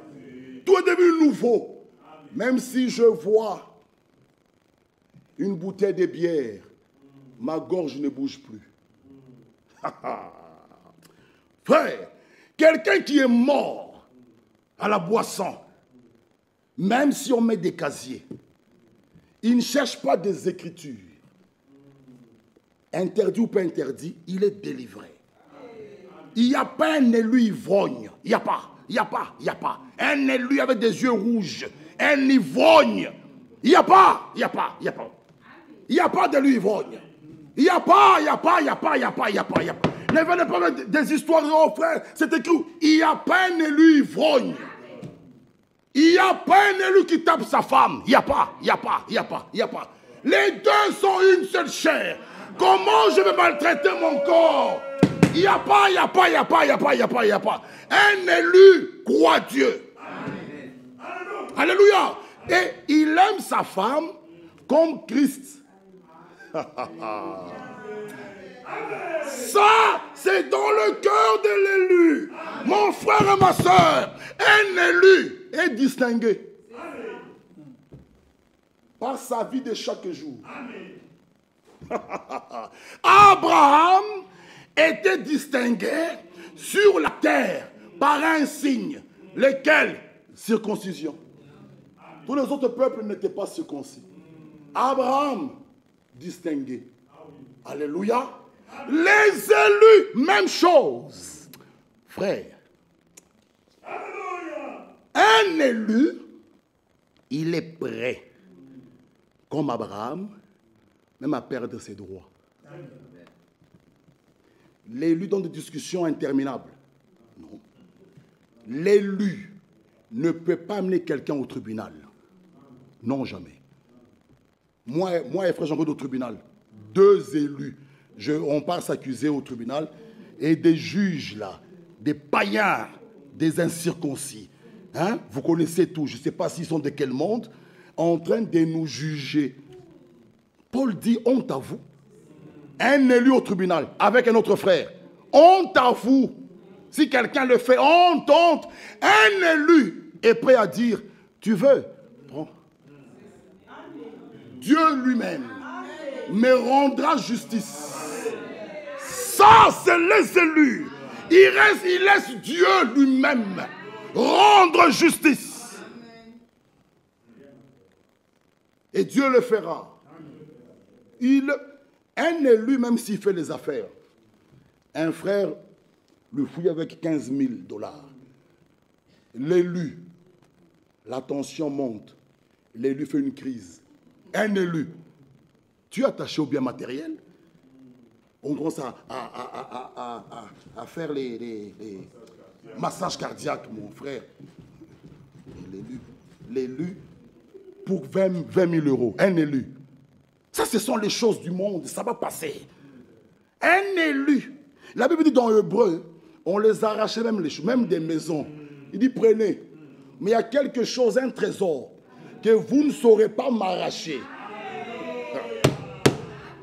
Tout est devenu nouveau. Même si je vois une bouteille de bière ma gorge ne bouge plus. Frère, quelqu'un qui est mort à la boisson, même si on met des casiers, il ne cherche pas des écritures. Interdit ou pas interdit, il est délivré. Il n'y a pas un élu ivrogne. Il n'y a pas. Il n'y a pas. Il n'y a pas. Un élu avec des yeux rouges. Un ivrogne. Il n'y a pas. Il n'y a pas. Il n'y a pas. Il n'y a pas d'élu ivrogne. Il n'y a pas, il n'y a pas, il n'y a pas, il n'y a pas, il n'y a pas, il n'y a pas. Ne venez pas mettre des histoires oh frère, c'est écrit. Il n'y a pas un élu ivrogne. Il n'y a pas un élu qui tape sa femme. Il n'y a pas, il n'y a pas, il n'y a pas, il n'y a pas. Les deux sont une seule chair. Comment je vais maltraiter mon corps Il n'y a pas, il n'y a pas, il n'y a pas, il n'y a pas, il n'y a pas, il n'y a pas. Un élu croit Dieu. Alléluia. Et il aime sa femme comme Christ Ça, c'est dans le cœur de l'élu. Mon frère et ma soeur, un élu est distingué par sa vie de chaque jour. Abraham était distingué sur la terre par un signe, lequel? Circoncision. Tous les autres peuples n'étaient pas circoncis. Abraham distingué. Alléluia. Les élus, même chose. Frère. Un élu, il est prêt, comme Abraham, même à perdre ses droits. L'élu dans des discussions interminables. Non. L'élu ne peut pas amener quelqu'un au tribunal. Non, jamais. Moi, moi et frère Jean-Claude au tribunal, deux élus, on part s'accuser au tribunal, et des juges là, des païens, des incirconcis. Hein? Vous connaissez tout, je ne sais pas s'ils sont de quel monde, en train de nous juger. Paul dit honte à vous. Un élu au tribunal avec un autre frère. Honte à vous. Si quelqu'un le fait, honte, honte. Un élu est prêt à dire, tu veux? Dieu lui-même me rendra justice. Ça, c'est les élus. Il, il laisse Dieu lui-même rendre justice. Et Dieu le fera. Il, un élu, même s'il fait les affaires, un frère lui fouille avec 15 000 dollars. L'élu, la tension monte. L'élu fait une crise. Un élu, tu es attaché au bien matériel? On commence à, à, faire les, massages cardiaques, mon frère. L'élu, l'élu, pour 20, 20 000 euros, un élu. Ça, ce sont les choses du monde, ça va passer. Un élu. La Bible dit dans Hébreu, on les arrachait même, les, même des maisons. Il dit prenez. Mais il y a quelque chose, un trésor, que vous ne saurez pas m'arracher.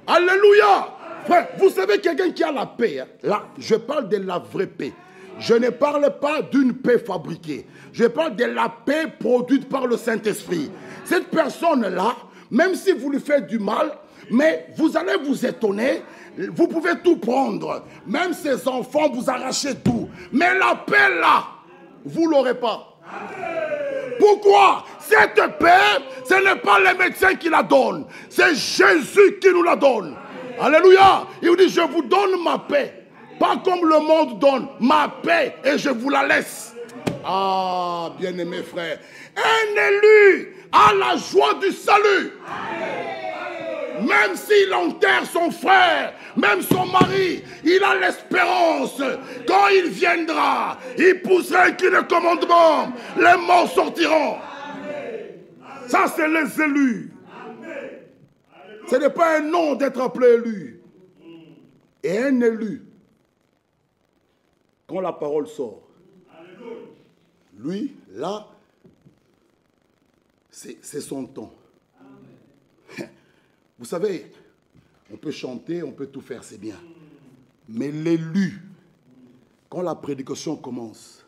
Alléluia. Frère, vous savez quelqu'un qui a la paix. Hein? Là, je parle de la vraie paix. Je ne parle pas d'une paix fabriquée. Je parle de la paix produite par le Saint-Esprit. Cette personne-là, même si vous lui faites du mal, mais vous allez vous étonner, vous pouvez tout prendre. Même ses enfants, vous arrachez tout. Mais la paix là, vous l'aurez pas. Pourquoi? Cette paix, ce n'est pas les médecins qui la donnent. C'est Jésus qui nous la donne. Alléluia. Il vous dit, je vous donne ma paix. Pas comme le monde donne ma paix et je vous la laisse. Ah, bien-aimés frères. Un élu a la joie du salut. Même s'il enterre son frère, même son mari, il a l'espérance. Quand il viendra, il poussera de commandement. Les morts sortiront. Ça, c'est les élus. Ce n'est pas un nom d'être appelé élu. Et un élu, quand la parole sort, lui, là, c'est son temps. Vous savez, on peut chanter, on peut tout faire, c'est bien. Mais l'élu, quand la prédication commence,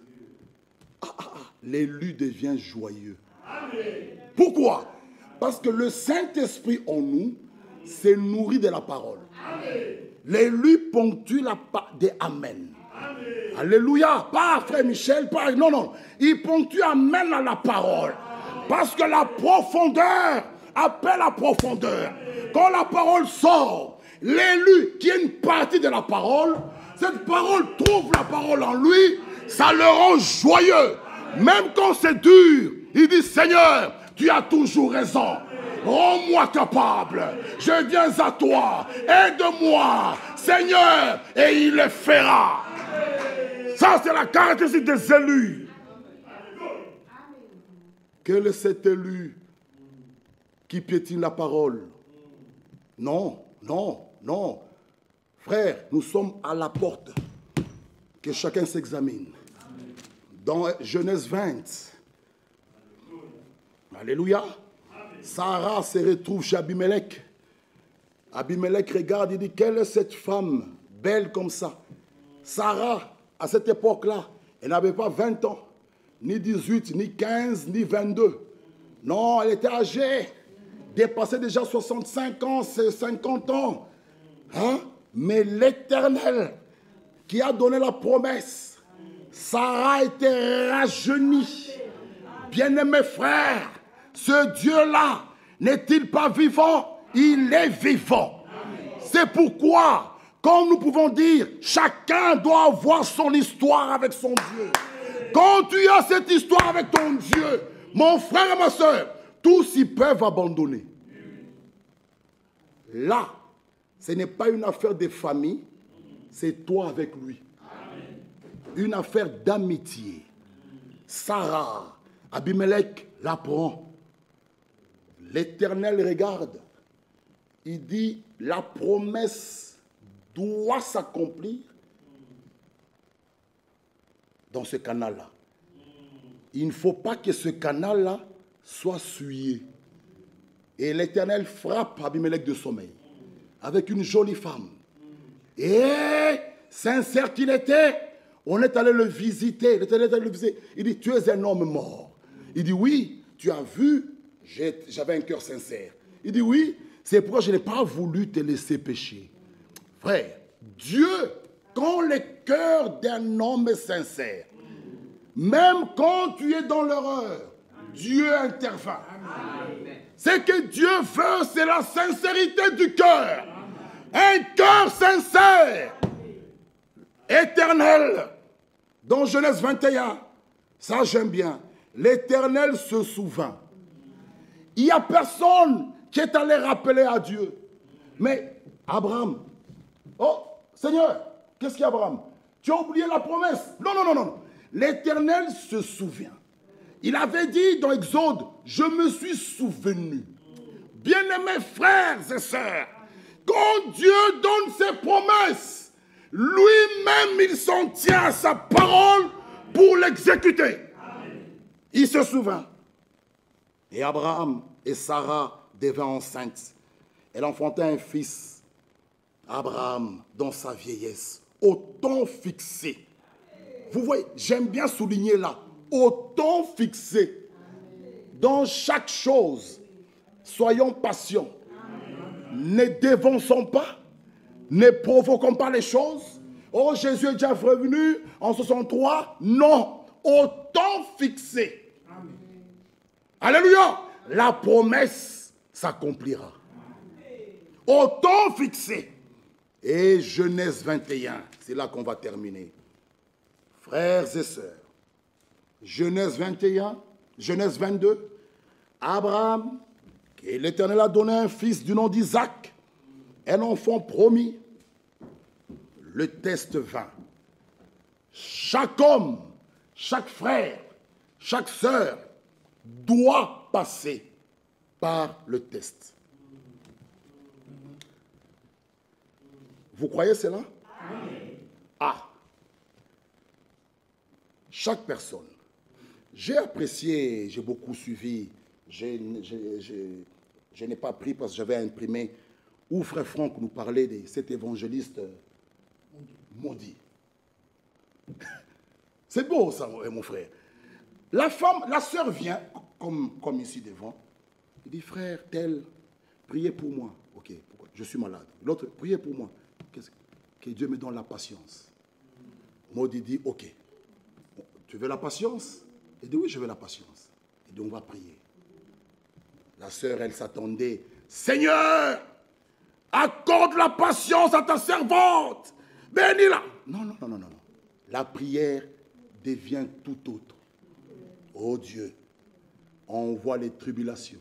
ah, ah, ah, l'élu devient joyeux. Pourquoi? Parce que le Saint-Esprit en nous s'est nourri de la parole. L'élu ponctue la des Amen. Alléluia. Pas frère Michel, pas. Non, non. Il ponctue Amen à la parole. Parce que la profondeur appelle à profondeur. Quand la parole sort, l'élu qui est une partie de la parole, cette parole trouve la parole en lui, ça le rend joyeux. Même quand c'est dur, il dit Seigneur, tu as toujours raison. Rends-moi capable. Je viens à toi. Aide-moi, Seigneur, et il le fera. Ça, c'est la caractéristique des élus. Quel est cet élu qui piétine la parole? Non, non, non. Frère, nous sommes à la porte. Que chacun s'examine. Dans Genèse 20. Alléluia. Sarah se retrouve chez Abimelech. Abimelech regarde et dit, quelle est cette femme belle comme ça? Sarah, à cette époque-là, elle n'avait pas 20 ans, ni 18, ni 15, ni 22. Non, elle était âgée, dépassée déjà 65 ans, 50 ans. Hein? Mais l'Éternel, qui a donné la promesse, Sarah était rajeunie. Bien-aimé frère, ce Dieu-là n'est-il pas vivant? Il est vivant. C'est pourquoi, quand nous pouvons dire, chacun doit avoir son histoire avec son Dieu. Quand tu as cette histoire avec ton Dieu, mon frère et ma soeur, tous y peuvent abandonner. Là, ce n'est pas une affaire de famille, c'est toi avec lui. Une affaire d'amitié. Sarah, Abimelech l'apprend. L'Éternel regarde. Il dit, la promesse doit s'accomplir dans ce canal-là. Il ne faut pas que ce canal-là soit souillé. Et l'Éternel frappe Abimelech de sommeil avec une jolie femme. Et sincère qu'il était, on est allé le visiter. L'Éternel est allé le visiter. Il dit, tu es un homme mort. Il dit, oui, tu as vu, j'avais un cœur sincère. Il dit, oui, c'est pourquoi je n'ai pas voulu te laisser pécher. Frère, Dieu, quand le cœur d'un homme sincère, même quand tu es dans l'erreur, Dieu intervient. Ce que Dieu veut, c'est la sincérité du cœur. Un cœur sincère, éternel. Dans Genèse 21, ça j'aime bien. L'éternel se souvint. Il n'y a personne qui est allé rappeler à Dieu. Mais Abraham, oh Seigneur, qu'est-ce qu'il y a Abraham? Tu as oublié la promesse Non, non, non, non. L'Éternel se souvient. Il avait dit dans Exode, je me suis souvenu. Bien-aimés frères et sœurs, quand Dieu donne ses promesses, lui-même, il s'en tient à sa parole pour l'exécuter. Il se souvint. Et Abraham et Sarah devinrent enceintes. Elle enfanta un fils, Abraham, dans sa vieillesse, au temps fixé. Vous voyez, j'aime bien souligner là, au temps fixé. Dans chaque chose, soyons patients. Ne dévançons pas, ne provoquons pas les choses. Oh, Jésus est déjà revenu en 63. Non, au temps fixé. Alléluia. La promesse s'accomplira. Au temps fixé. Et Genèse 21, c'est là qu'on va terminer. Frères et sœurs, Genèse 21, Genèse 22, Abraham, et l'Éternel a donné un fils du nom d'Isaac, un enfant promis. Le test vint. Chaque homme, chaque frère, chaque sœur doit passer par le test. Vous croyez cela? Ah chaque personne. J'ai apprécié, j'ai beaucoup suivi, je n'ai pas pris parce que j'avais imprimé où Frère Franck nous parlait de cet évangéliste maudit. C'est beau ça, mon frère. La femme, la sœur vient, comme, comme ici devant, il dit, frère, tel, priez pour moi. Ok, je suis malade. L'autre, priez pour moi. Que Dieu me donne la patience? Maudit dit, ok. Tu veux la patience? Il dit oui, je veux la patience. Il dit on va prier. La sœur, elle s'attendait. Seigneur, accorde la patience à ta servante. Bénis-la. Non, non, non, non, non. La prière devient tout autre. Oh Dieu, on voit les tribulations.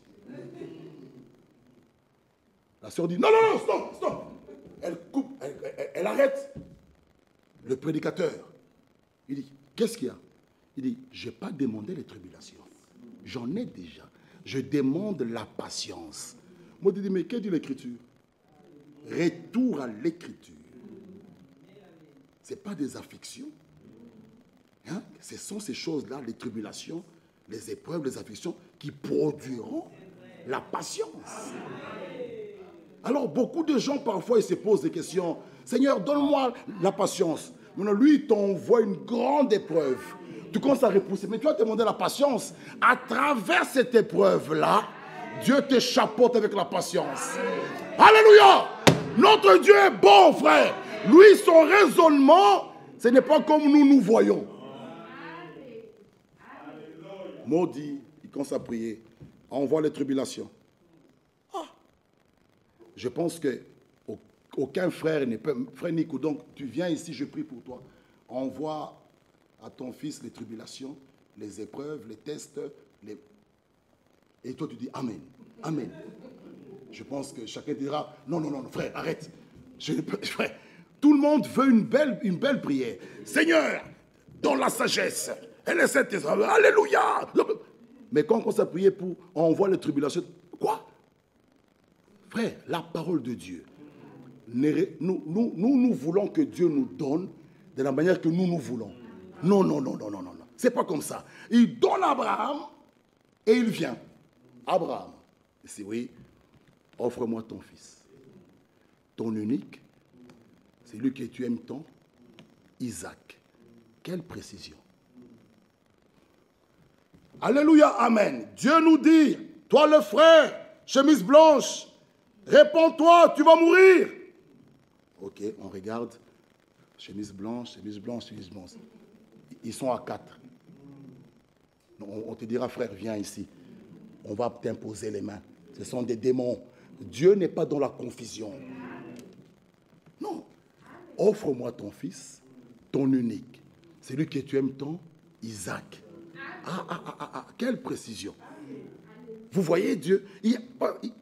La sœur dit, non, non, non, stop, stop. Elle coupe, elle arrête. Le prédicateur, il dit, qu'est-ce qu'il y a? Il dit, je n'ai pas demandé les tribulations. J'en ai déjà. Je demande la patience. Moi, je dis, mais que dit l'Écriture? Retour à l'Écriture. Ce n'est pas des afflictions. Hein? Ce sont ces choses-là, les tribulations, les épreuves, les afflictions, qui produiront la patience. Alors, beaucoup de gens, parfois, ils se posent des questions. Seigneur, donne-moi la patience. Maintenant, lui, il t'envoie une grande épreuve tu commences à repousser. Mais tu vas te demander la patience. À travers cette épreuve-là, Dieu te chapeaute avec la patience. Alléluia. Notre Dieu est bon, frère. Lui, son raisonnement, ce n'est pas comme nous nous voyons. Maudit, il commence à prier. Envoie les tribulations. Je pense que aucun frère n'est frère Nico, donc tu viens ici, je prie pour toi. Envoie à ton fils les tribulations, les épreuves, les tests, et toi tu dis Amen, Amen. Je pense que chacun dira, non, non, non, frère, arrête. Je, frère, tout le monde veut une belle, belle prière. Seigneur, dans la sagesse, elle est cette Alléluia. Mais quand on à prier pour, on voit les tribulations. La parole de Dieu. Nous, nous, nous, voulons que Dieu nous donne de la manière que nous nous voulons. Non, non, non, non, non, non. C'est pas comme ça. Il donne Abraham et il vient. Abraham, c'est oui, offre-moi ton fils, ton unique, c'est lui que tu aimes tant, Isaac. Quelle précision. Alléluia, Amen. Dieu nous dit, toi le frère, chemise blanche, réponds-toi, tu vas mourir. Ok, on regarde. Chemise blanche, chemise blanche, chemise blanche. Ils sont à quatre. On te dira, frère, viens ici. On va t'imposer les mains. Ce sont des démons. Dieu n'est pas dans la confusion. Non. Offre-moi ton fils, ton unique. Celui que tu aimes tant, Isaac. Ah, ah, ah, ah, ah. quelle précision. Vous voyez Dieu, il,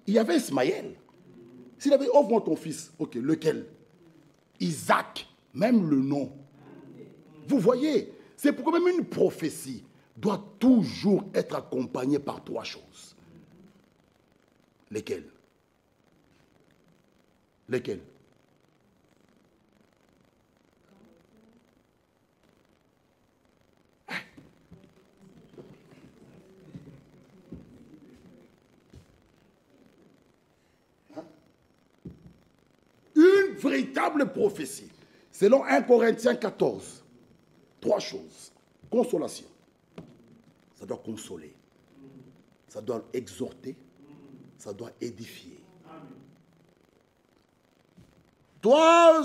y avait Ismaël. S'il avait offre-moi ton fils, ok, lequel? Isaac, même le nom. Vous voyez, c'est pourquoi même une prophétie doit toujours être accompagnée par trois choses. Lesquelles? Lesquelles Une véritable prophétie. Selon 1 Corinthiens 14, trois choses. Consolation. Ça doit consoler. Ça doit exhorter. Ça doit édifier. Toi,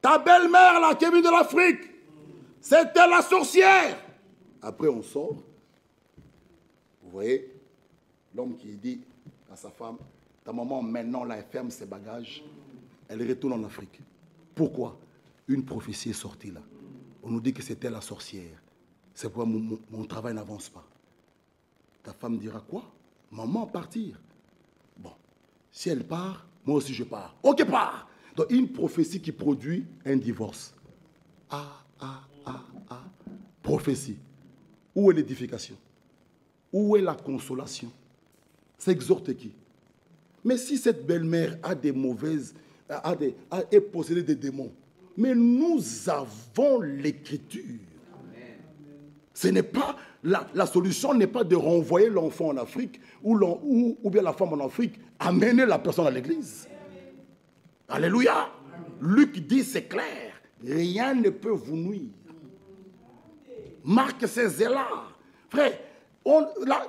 ta belle-mère là qui est venue de l'Afrique, c'était la sorcière. Après, on sort. Vous voyez, l'homme qui dit à sa femme, ta maman maintenant là, elle ferme ses bagages, elle retourne en Afrique. Pourquoi Une prophétie est sortie là? On nous dit que c'était la sorcière. C'est pourquoi mon, travail n'avance pas. Ta femme dira quoi? Maman, partir. Bon, si elle part, moi aussi je pars. Ok, part. Donc une prophétie qui produit un divorce. Ah, ah, ah, ah. Prophétie. Où est l'édification? Où est la consolation? C'est exhorte qui? Mais si cette belle-mère a des mauvaises, a des, a, est possédée des démons, mais nous avons l'écriture. Ce n'est pas la, solution n'est pas de renvoyer l'enfant en Afrique ou, ou, ou, bien la femme en Afrique, amener la personne à l'église. Alléluia. Luc dit c'est clair, rien ne peut vous nuire. Marc c'est là. Frère,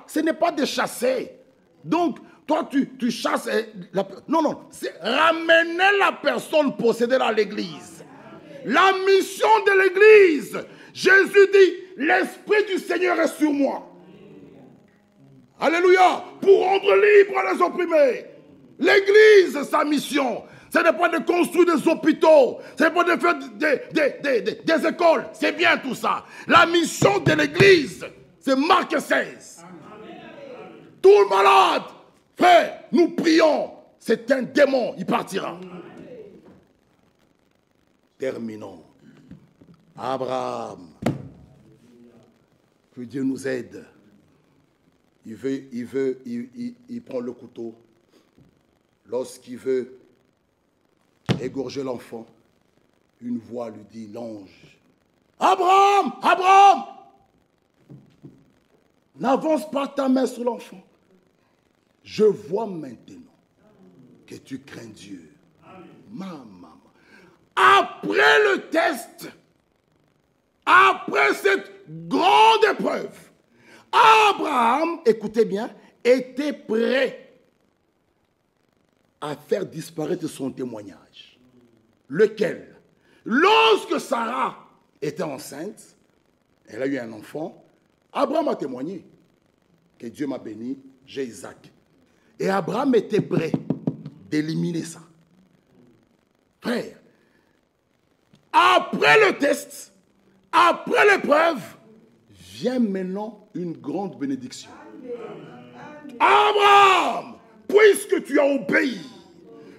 ce n'est pas de chasser. Donc, toi, tu, tu chasses. La, non, non, c'est ramener la personne possédée à l'église. La mission de l'église. Jésus dit, l'Esprit du Seigneur est sur moi. Alléluia. Pour rendre libre les opprimés. L'église, sa mission. Ce n'est pas de construire des hôpitaux. Ce n'est pas de faire des, des écoles. C'est bien tout ça. La mission de l'église, c'est Marc 16. Tout le malade, frère, nous prions. C'est un démon, il partira. Terminons. Abraham. Que Dieu nous aide. Il veut, il veut, il, prend le couteau. Lorsqu'il veut égorger l'enfant, une voix lui dit, l'ange, Abraham, Abraham, n'avance pas ta main sur l'enfant. Je vois maintenant que tu crains Dieu. Maman. Après le test, après cette grande épreuve, Abraham, écoutez bien, était prêt à faire disparaître son témoignage. Lequel? Lorsque Sarah était enceinte, elle a eu un enfant, Abraham a témoigné que Dieu m'a béni, j'ai Isaac. Et Abraham était prêt d'éliminer ça. Frère, après le test, après l'épreuve, vient maintenant une grande bénédiction. Abraham, puisque tu as obéi,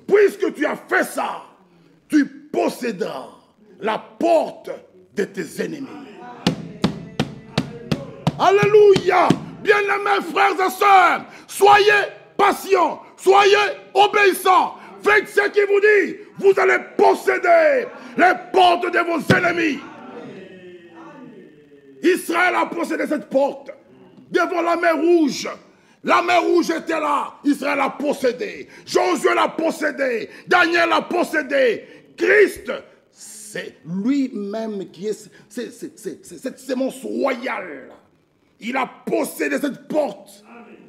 puisque tu as fait ça, tu posséderas la porte de tes ennemis. Alléluia. Bien-aimés frères et sœurs, soyez patients, soyez obéissants. Faites ce qu'il vous dit. Vous allez posséder les portes de vos ennemis. Israël a possédé cette porte devant la mer rouge. La mer rouge était là. Israël a possédé. Josué l'a possédé. Daniel l'a possédé. Christ, c'est lui-même qui est, cette sémence royale. Il a possédé cette porte.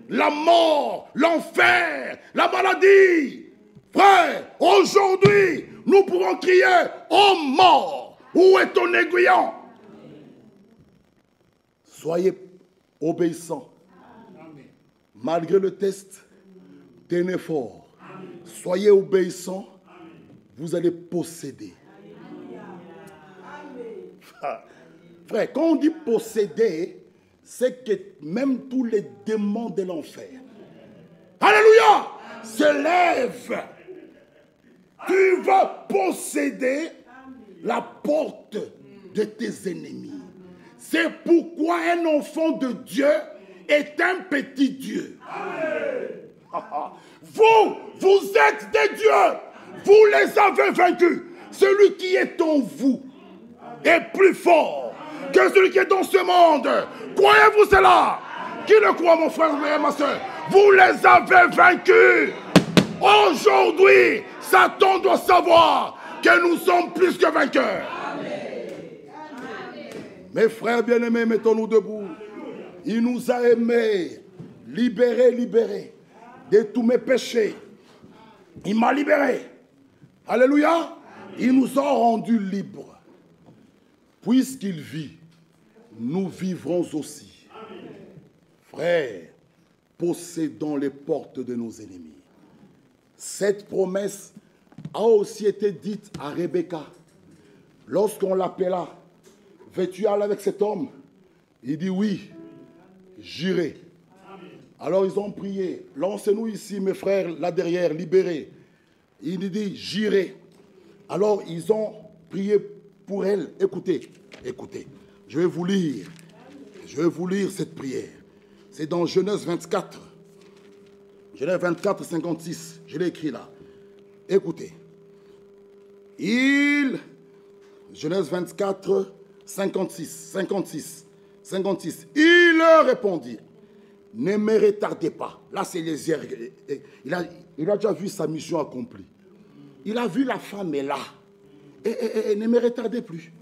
La mort, l'enfer, la maladie. Frère, aujourd'hui, nous pouvons crier, oh mort, où est ton aiguillon? Soyez obéissants. Malgré le test, tenez fort. Soyez obéissants, vous allez posséder. Frère, quand on dit posséder, c'est que même tous les démons de l'enfer, Alléluia, se lèvent. Tu vas posséder la porte de tes ennemis. C'est pourquoi un enfant de Dieu est un petit Dieu. Vous, vous êtes des dieux. Vous les avez vaincus. Celui qui est en vous est plus fort que celui qui est dans ce monde. Croyez-vous cela? Qui le croit, mon frère ma soeur? Vous les avez vaincus. Aujourd'hui, Satan doit savoir que nous sommes plus que vainqueurs. Mes frères bien-aimés, mettons-nous debout. Il nous a aimés, libérés, libérés de tous mes péchés. Il m'a libéré. Alléluia. Il nous a rendus libres. Puisqu'il vit, nous vivrons aussi. Frères, possédons les portes de nos ennemis. Cette promesse a aussi été dite à Rebecca lorsqu'on l'appela Veux-tu aller avec cet homme? Il dit oui, j'irai. Alors ils ont prié. Lancez-nous ici, mes frères, là derrière, libérés. Il dit j'irai. Alors ils ont prié pour elle. Écoutez, écoutez. Je vais vous lire. Je vais vous lire cette prière. C'est dans Genèse 24. Genèse 24, 56. Je l'ai écrit là. Écoutez. Il, Genèse 24, 56, 56, 56. Il répondit, ne me retardez pas. Là, c'est les a, il a déjà vu sa mission accomplie. Il a vu la femme est là. Et, ne me retardez plus.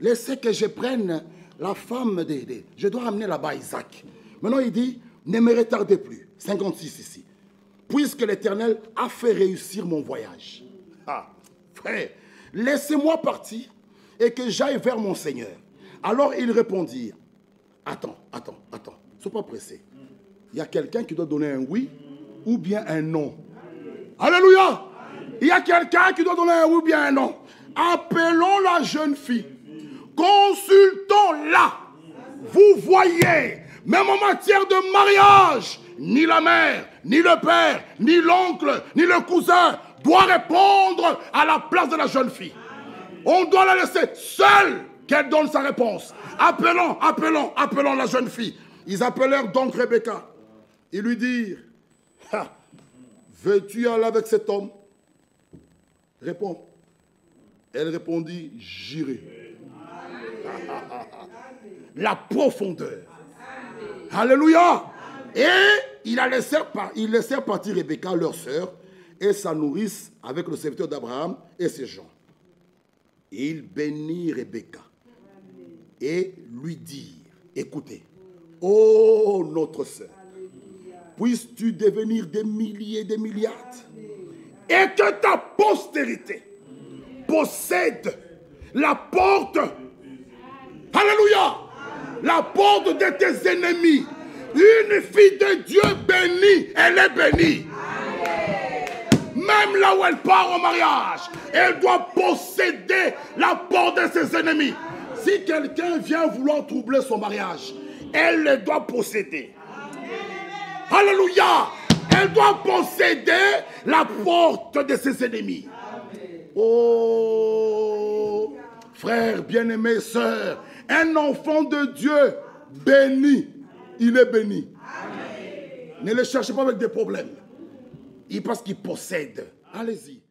Laissez que je prenne la femme de... je dois amener là-bas Isaac. Maintenant, il dit, ne me retardez plus. 56 ici. Puisque l'Éternel a fait réussir mon voyage. Ah, frère, laissez-moi partir et que j'aille vers mon Seigneur. Alors ils répondirent, attends, attends, attends, ne sois pas pressé. Il y a quelqu'un qui doit donner un oui ou bien un non. Alléluia. Il y a quelqu'un qui doit donner un oui ou bien un non. Appelons la jeune fille. Consultons-la. Vous voyez, même en matière de mariage, ni la mère, ni le père, ni l'oncle, ni le cousin doit répondre à la place de la jeune fille. On doit la laisser seule qu'elle donne sa réponse. Appelons, appelons, appelons la jeune fille. Ils appelèrent donc Rebecca. Ils lui dirent, veux-tu aller avec cet homme? Réponds. Elle répondit, j'irai. La profondeur. Alléluia. Et il a partir Rebecca, leur sœur, et sa nourrice avec le serviteur d'Abraham et ses gens. Il bénit Rebecca et lui dit, écoutez, ô notre sœur, puisses-tu devenir des milliers, des milliards, et que ta postérité possède la porte, alléluia, la porte de tes ennemis. Une fille de Dieu bénie, elle est bénie. Même là où elle part au mariage, elle doit posséder la porte de ses ennemis. Si quelqu'un vient vouloir troubler son mariage, elle le doit posséder. Alléluia. Elle doit posséder la porte de ses ennemis. Oh, frère bien-aimé, sœur, un enfant de Dieu béni, il est béni. Ne le cherchez pas avec des problèmes. Il parce qu'il possède. Allez-y.